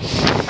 you